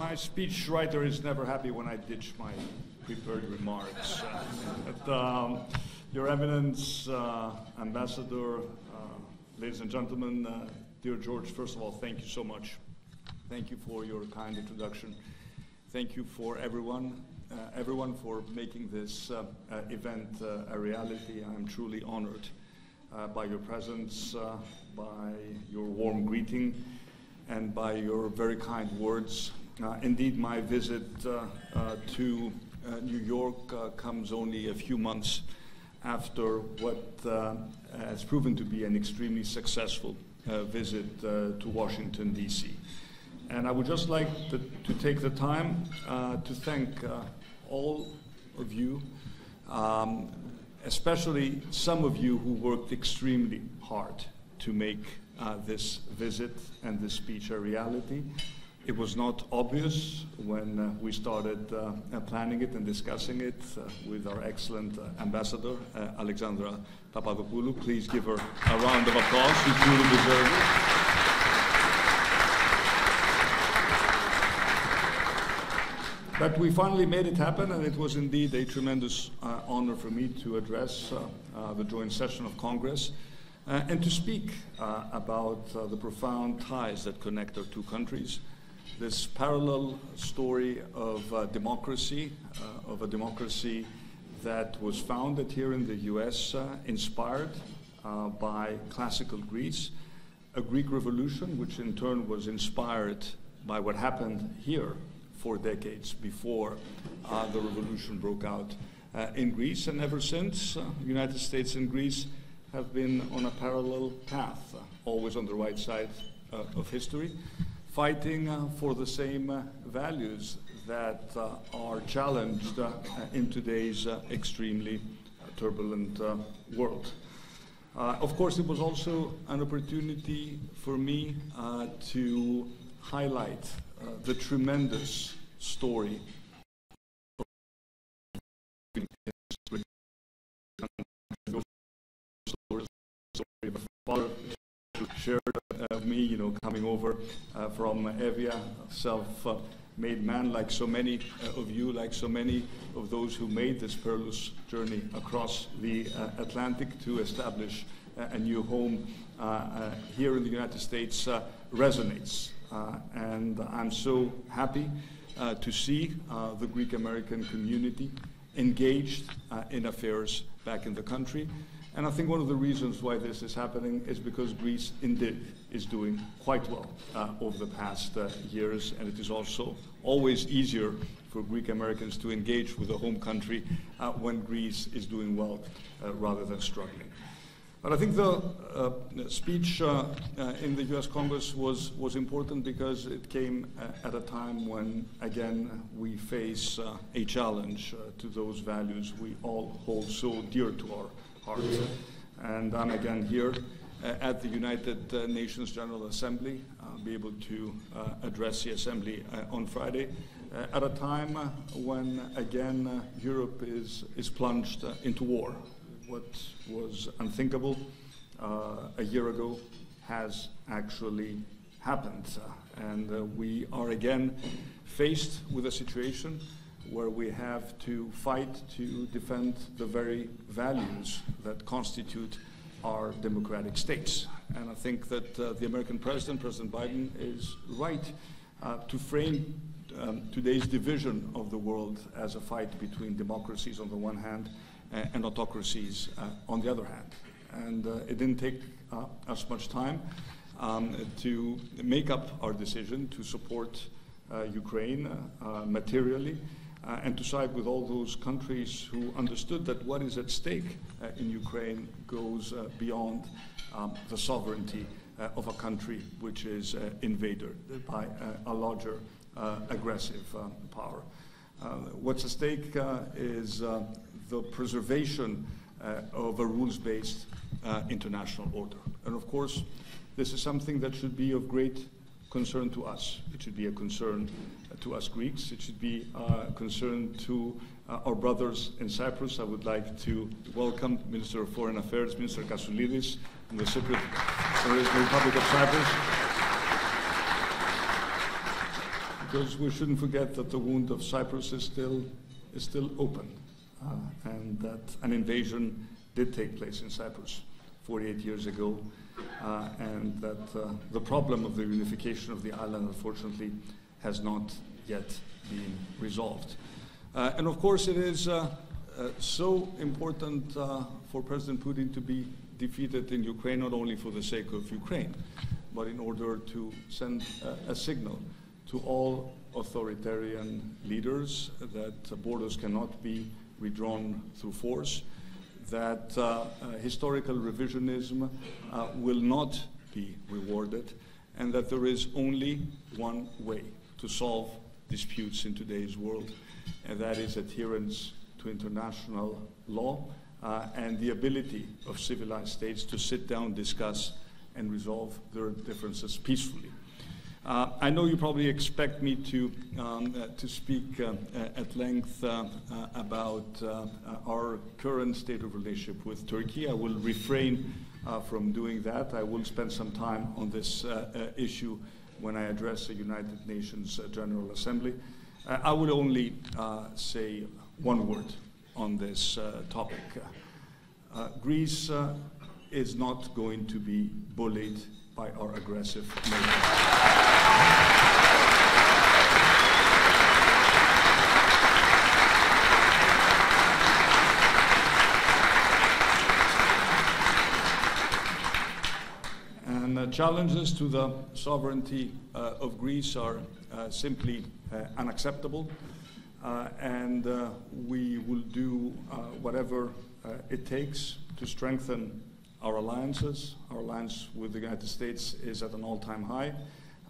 my speech writer is never happy when I ditch my prepared remarks. Uh, but, um, Your Eminence, uh, Ambassador, uh, ladies and gentlemen, uh, dear George, first of all, thank you so much. Thank you for your kind introduction. Thank you for everyone, uh, everyone for making this uh, event a reality. I'm truly honored by your presence, by your warm greeting and by your very kind words. Uh, indeed, my visit uh, uh, to New York comes only a few months after what has proven to be an extremely successful visit to Washington, D.C. And I would just like to, to take the time to thank all of you, um, especially some of you who worked extremely hard to make uh, this visit and this speech a reality. It was not obvious when uh, we started uh, uh planning it and discussing it uh, with our excellent uh, ambassador, Alexandra Papadopoulou. Please give her a round of applause. She truly deserves it. But we finally made it happen, and it was indeed a tremendous honor for me to address the joint session of Congress uh, and to speak uh, about uh, the profound ties that connect our two countries. This parallel story of uh, democracy, uh, of a democracy that was founded here in the US, uh, inspired by classical Greece, a Greek revolution, which in turn was inspired by what happened here four decades before the revolution broke out in Greece. And ever since, the United States and Greece have been on a parallel path, uh, always on the right side uh, of history, fighting uh, for the same values that are challenged in today's extremely turbulent world. Uh, of course, it was also an opportunity for me uh, to highlight uh, the tremendous story shared uh, me, you know, coming over uh, from Evia, self-made man, like so many uh, of you, like so many of those who made this perilous journey across the uh, Atlantic to establish uh, a new home uh, here in the United States resonates. and I'm so happy to see the Greek American community engaged in affairs back in the country. And I think one of the reasons why this is happening is because Greece indeed is doing quite well uh, over the past uh, years, and it is also always easier for Greek Americans to engage with the home country uh, when Greece is doing well uh, rather than struggling. But I think the uh, speech uh, in the US Congress was, was important because it came at a time when, again, we face a challenge to those values we all hold so dear to our And I'm again here uh, at the United uh, Nations General Assembly, I'll be able to uh, address the Assembly uh, on Friday uh, at a time uh, when, again, Europe is, is plunged into war. What was unthinkable a year ago has actually happened. and we are again faced with a situation where we have to fight to defend the very values that constitute our democratic states. And I think that uh, the American president, President Biden, is right uh, to frame um, today's division of the world as a fight between democracies on the one hand uh, and autocracies uh, on the other hand. And uh, it didn't take uh, us much time um, to make up our decision to support Ukraine materially uh, and to side with all those countries who understood that what is at stake uh, in Ukraine goes uh, beyond um, the sovereignty uh, of a country which is uh, invaded by a larger aggressive power. what's at stake is the preservation of a rules-based international order. And of course, this is something that should be of great concern to us. It should be a concern to us Greeks. It should be a concern to uh, our brothers in Cyprus. I would like to welcome Minister of Foreign Affairs, Minister Kasoulides, from the Cypriot Republic of Cyprus. because we shouldn't forget that the wound of Cyprus is still, is still open, uh, and that an invasion did take place in Cyprus 48 years ago, uh, and that uh, the problem of the unification of the island, unfortunately, has not yet been resolved. Uh, and of course, it is uh, uh, so important for President Putin to be defeated in Ukraine, not only for the sake of Ukraine, but in order to send a, a signal to all authoritarian leaders that borders cannot be redrawn through force, that uh, uh, historical revisionism uh, will not be rewarded, and that there is only one way to solve disputes in today's world, and that is adherence to international law uh, and the ability of civilized states to sit down, discuss, and resolve their differences peacefully. Uh, I know you probably expect me to, um, uh, to speak uh, at length uh, uh, about uh, our current state of relationship with Turkey. I will refrain from doing that. I will spend some time on this issue when I address the United Nations General Assembly. I will only say one word on this topic. Greece is not going to be bullied by our aggressive neighbors. And the challenges to the sovereignty uh, of Greece are uh, simply uh, unacceptable. Uh, and uh, we will do uh, whatever it takes to strengthen our alliances. Our alliance with the United States is at an all-time high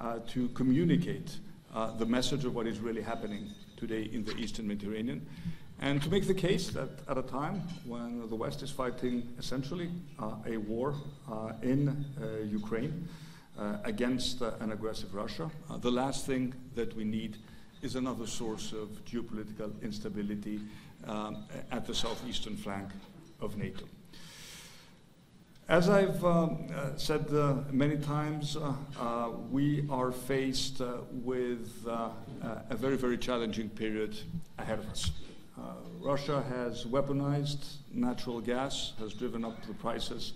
uh, to communicate uh, the message of what is really happening today in the Eastern Mediterranean, and to make the case that at a time when the West is fighting essentially uh, a war uh, in uh, Ukraine uh, against an aggressive Russia, the last thing that we need is another source of geopolitical instability um, at the southeastern flank of NATO. As I've um, uh, said uh, many times, uh, uh we are faced uh, with uh, a very, very challenging period ahead of us. Russia has weaponized natural gas, has driven up the prices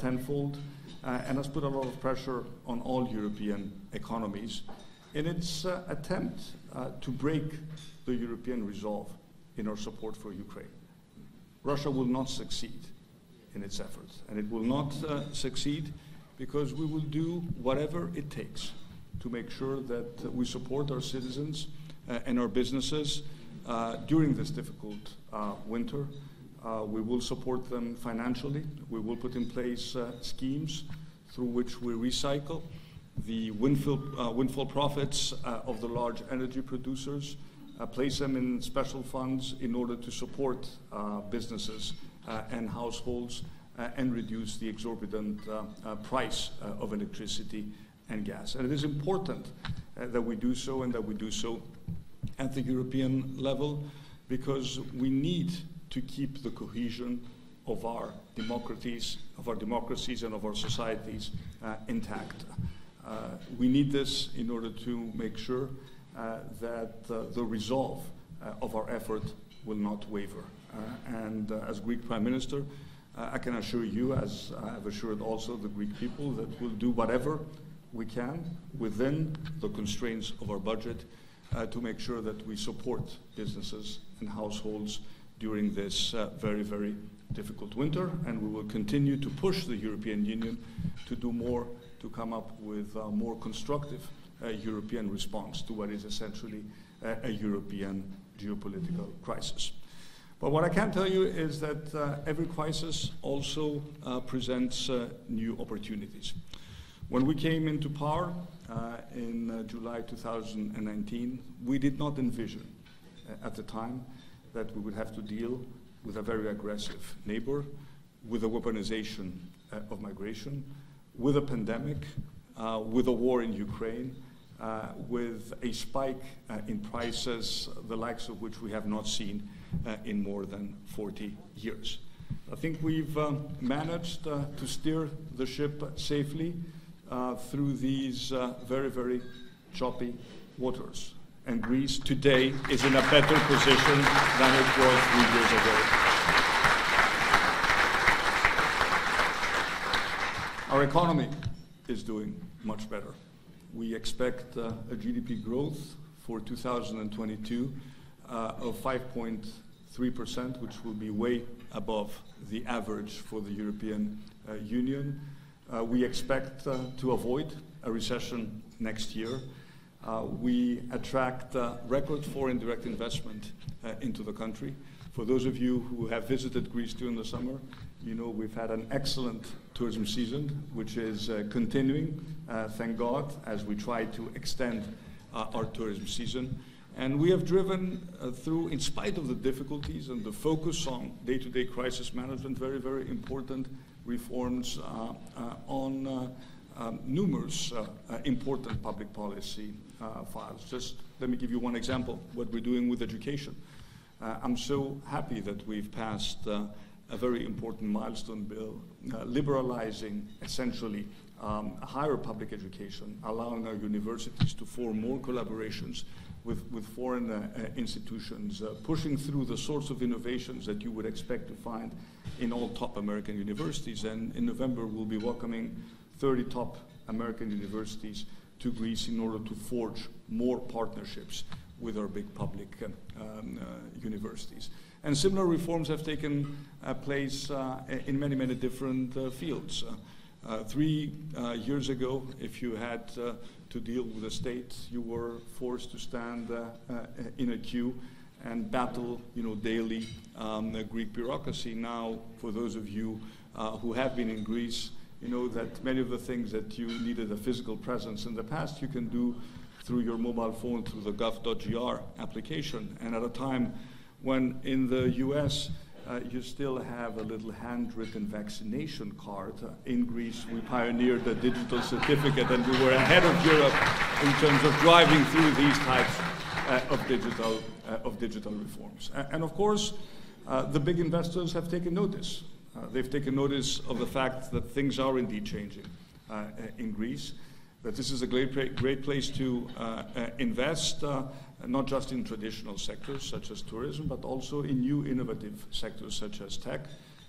tenfold, and has put a lot of pressure on all European economies in its attempt to break the European resolve in our support for Ukraine. Russia will not succeed in its efforts. And it will not uh, succeed because we will do whatever it takes to make sure that uh, we support our citizens uh, and our businesses uh, during this difficult uh, winter. Uh, we will support them financially. We will put in place schemes through which we recycle the windfall, windfall profits of the large energy producers, place them in special funds in order to support businesses uh, and households uh, and reduce the exorbitant uh, price of electricity and gas. And it is important that we do so and that we do so at the European level because we need to keep the cohesion of our democracies, of our democracies and of our societies uh, intact. Uh, we need this in order to make sure uh, that the resolve of our effort will not waver. Uh, and uh, as Greek Prime Minister, uh, I can assure you, as I have assured also the Greek people, that we'll do whatever we can within the constraints of our budget to make sure that we support businesses and households during this very, very difficult winter, and we will continue to push the European Union to do more to come up with a more constructive uh, European response to what is essentially uh, a European geopolitical crisis. But what I can tell you is that uh, every crisis also uh, presents uh, new opportunities. When we came into power uh, in uh, July 2019, we did not envision uh, at the time that we would have to deal with a very aggressive neighbor, with a weaponization of migration, with a pandemic, with a war in Ukraine, uh, with a spike uh, in prices, the likes of which we have not seen uh, in more than 40 years. I think we've um, managed uh, to steer the ship safely uh, through these very, very choppy waters. And Greece today is in a better position than it was three years ago. Our economy is doing much better. We expect uh, a GDP growth for 2022 uh, of 5.3%, which will be way above the average for the European uh, Union. We expect to avoid a recession next year. We attract record foreign direct investment into the country. For those of you who have visited Greece during the summer, you know we've had an excellent tourism season, which is uh, continuing, uh, thank God, as we try to extend uh, our tourism season. And we have driven uh, through, in spite of the difficulties and the focus on day to day crisis management, very, very important reforms uh, uh, on um, numerous important public policy files. Just let me give you one example what we're doing with education. I'm so happy that we've passed a very important milestone bill, uh, liberalizing essentially um, higher public education, allowing our universities to form more collaborations with, with foreign uh, uh, institutions, uh, pushing through the sorts of innovations that you would expect to find in all top American universities. And in November, we'll be welcoming 30 top American universities to Greece in order to forge more partnerships with our big public um, uh, universities. And similar reforms have taken uh, place uh, in many, many different uh, fields. three years ago, if you had to deal with the state, you were forced to stand in a queue and battle, you know, daily um, the Greek bureaucracy. Now, for those of you who have been in Greece, you know that many of the things that you needed a physical presence in the past, you can do through your mobile phone, through the gov.gr application. And at a time when in the US, uh, you still have a little handwritten vaccination card. Uh, in Greece, we pioneered the digital certificate, and we were ahead of Europe in terms of driving through these types uh, of, digital, uh, of digital reforms. And of course, uh, the big investors have taken notice. Uh, they've taken notice of the fact that things are indeed changing in Greece, that this is a great, great place to invest not just in traditional sectors such as tourism, but also in new innovative sectors such as tech.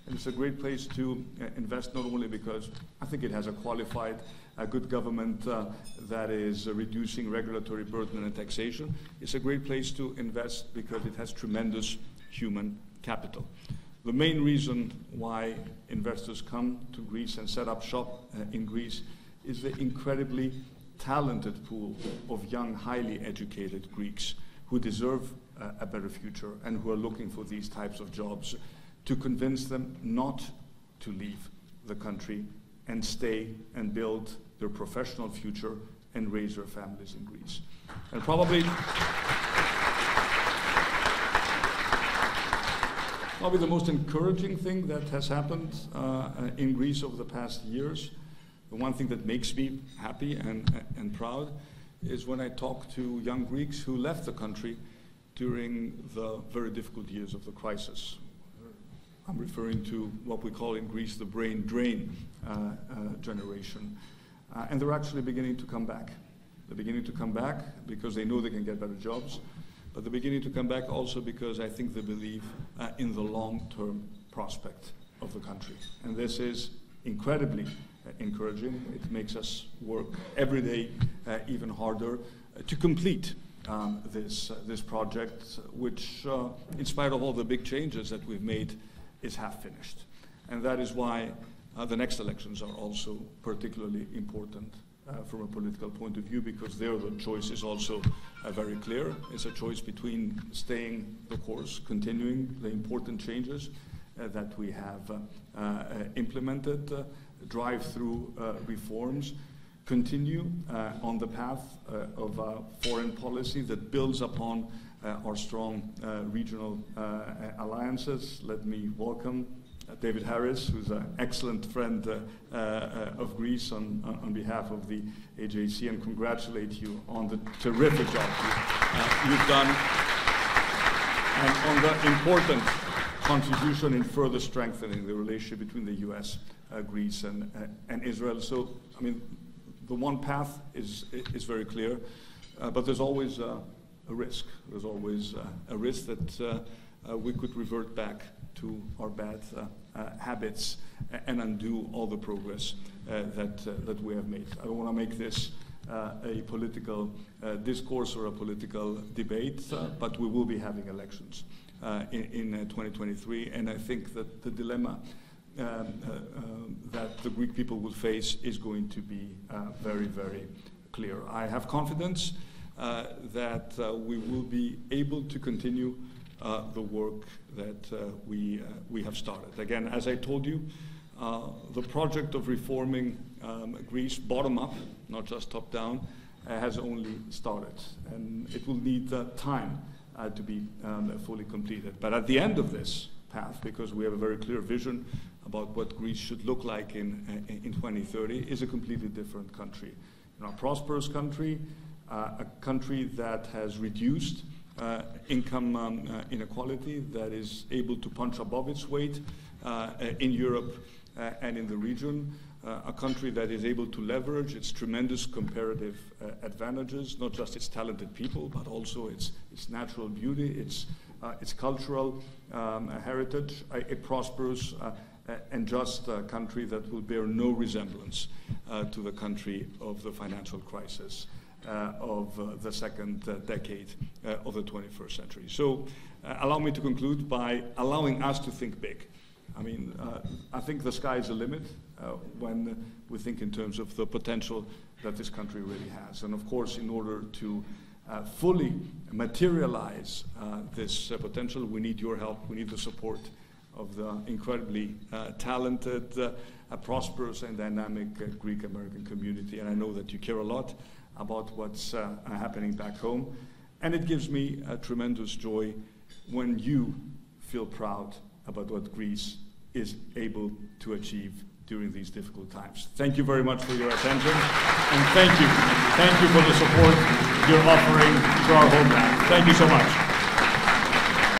And it's a great place to uh, invest not only because I think it has a qualified, a good government uh, that is uh, reducing regulatory burden and taxation. It's a great place to invest because it has tremendous human capital. The main reason why investors come to Greece and set up shop uh, in Greece is the incredibly talented pool of young, highly educated Greeks who deserve uh, a better future and who are looking for these types of jobs to convince them not to leave the country and stay and build their professional future and raise their families in Greece. And probably, probably the most encouraging thing that has happened uh, in Greece over the past years the one thing that makes me happy and, and proud is when I talk to young Greeks who left the country during the very difficult years of the crisis. I'm referring to what we call in Greece the brain drain uh, uh, generation. Uh, and they're actually beginning to come back. They're beginning to come back because they know they can get better jobs, but they're beginning to come back also because I think they believe uh, in the long term prospect of the country. And this is incredibly encouraging. It makes us work every day uh, even harder uh, to complete um, this, uh, this project, which, uh, in spite of all the big changes that we've made, is half finished. And that is why uh, the next elections are also particularly important uh, from a political point of view, because there the choice is also very clear. It's a choice between staying the course, continuing the important changes that we have implemented drive through uh, reforms, continue uh, on the path uh, of foreign policy that builds upon our strong regional alliances. Let me welcome David Harris, who's an excellent friend uh, uh, of Greece on, on behalf of the AJC, and congratulate you on the terrific job you, uh, you've done and on the important contribution in further strengthening the relationship between the U.S Greece and, uh, and Israel. So, I mean, the one path is, is very clear. Uh, but there's always uh, a risk. There's always uh, a risk that uh, we could revert back to our bad habits and undo all the progress that, that we have made. I don't want to make this uh, a political uh, discourse or a political debate, uh, but we will be having elections in, in 2023. And I think that the dilemma that the Greek people will face is going to be very, very clear. I have confidence uh, that uh, we will be able to continue uh, the work that we, we have started. Again, as I told you, the project of reforming um, Greece bottom up, not just top down, has only started. And it will need time to be um, fully completed. But at the end of this path, because we have a very clear vision about what Greece should look like in, in 2030, is a completely different country. You know, a prosperous country uh, a country that has reduced uh, income um, uh, inequality, that is able to punch above its weight in Europe and in the region. Uh, a country that is able to leverage its tremendous comparative uh, advantages, not just its talented people, but also its, its natural beauty, its, uh, its cultural um, heritage, a, a prosperous and just a country that will bear no resemblance to the country of the financial crisis. Uh, of uh, the second uh, decade of the 21st century. So allow me to conclude by allowing us to think big. I mean, I think the sky is the limit when we think in terms of the potential that this country really has. And of course, in order to uh, fully materialize uh, this uh, potential, we need your help. We need the support of the incredibly uh, talented, uh, prosperous, and dynamic uh, Greek American community. And I know that you care a lot about what's uh, happening back home. And it gives me a tremendous joy when you feel proud about what Greece is able to achieve during these difficult times. Thank you very much for your attention, and thank you. Thank you for the support you're offering to our homeland. Thank you so much.